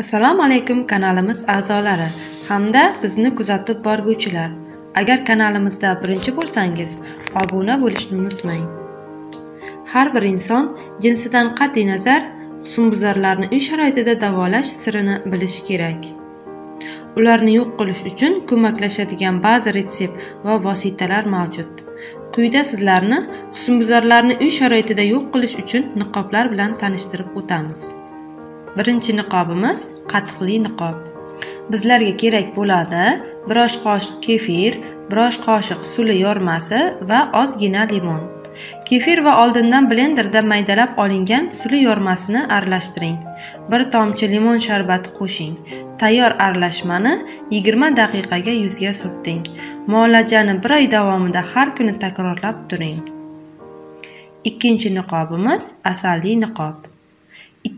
assalomu alaykum kanalimiz a'zolari. Hamda bizni kuzatib borguvchilar. Agar kanalimizda birinchi bo'lsangiz obuna bo'lishni unutmang. Har bir inson jinsidan qat'iy nazar husnbuzarlarni uy sharoitida davolash sirini bilishi kerak. Ularni yo'q qilish uchun ko'maklashadigan ba'zi retsept va vositalar mavjud. Quyida sizlarni husnbuzarlarni uy sharoitida yo'q qilish uchun niqoblar bilan tanishtirib o'tamiz. Birinchi niqobimiz qatiqli niqob. Bizlarga kerak bo'ladi bir osh qoshiq kefir bir osh qoshiq suli yormasi va ozgina limon. Kefir va oldindan blenderda maydalab olingan suli yormasini aralashtiring. Bir tomchi limon sharbati qo'shing. Tayyor aralashmani 20 daqiqaga yuzga surting. Muolajani bir oy davomida har kuni takrorlab turing. Ikkinchi niqobimiz asalli niqob.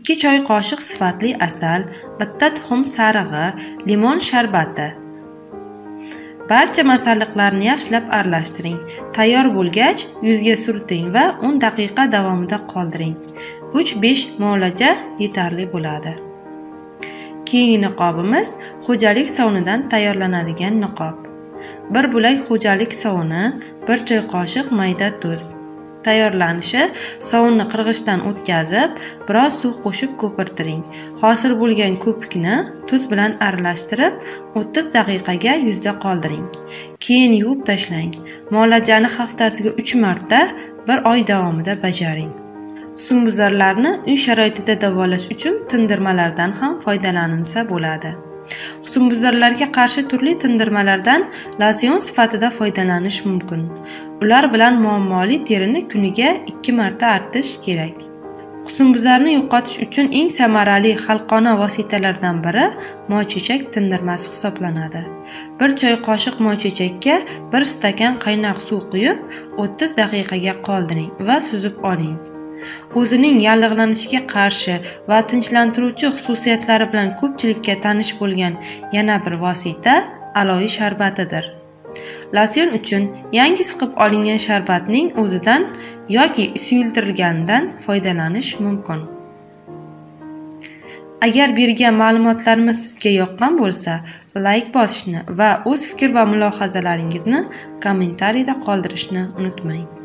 2 choy qoshiq sifatli asal, bitta tuxum sarig'i, limon sharbati. Barcha masalliqlarni yaxshilab aralashtiring. Tayyor bo'lgach, yuzga surting va 10 daqiqa davomida qoldiring. 3-5 muolaja yetarli bo'ladi. Keyingi niqobimiz xo'jalik sovunidan tayyorlanadigan niqob. Bir bo'lak xo'jalik sovuni, 1 choy qoshiq mayda tuz. Tayyorlanishi sovunni qirg'ichdan o'tkazib biroz suv qo'shib ko'pirtiring. Hosil bo'lgan ko'pikni tuz bilan aralashtirib 30 daqiqaga yuzda qoldiring. Keyin yuvib tashlang. Muolajani haftasiga 3 marta bir oy davomida bajaring. Husnbuzarlarni uy sharoitida davolash uchun tindirmalardan ham foydalanilsa bo'ladi. Husnbuzarlarga qarshi turli tindirmalardan losyon sifatida foydalanish mumkin. Ular bilan muammoli terini kuniga ikki marta artish kerak. Husnbuzarni yo'qotish uchun eng samarali xalqona vositalardan biri moychechak tindirmasi hisoblanadi. Bir choy qoshiq moychechakka bir stakan qaynoq suv quyib 30 daqiqaga qoldiring va suzib oling. O'zining yallig'lanishiga qarshi va tinchlantiruvchi xususiyatlari bilan ko'pchilikka tanish bo'lgan yana bir vosita aloyi sharbatidir. Losyon uchun yangi siqib olingan sharbatning o'zidan yoki suyultirilganidan foydalanish mumkin. Agar bergan ma'lumotlarimiz sizga yoqqan bo'lsa layk bosishni va o'z fikr va mulohazalaringizni kommentariyda qoldirishni unutmang.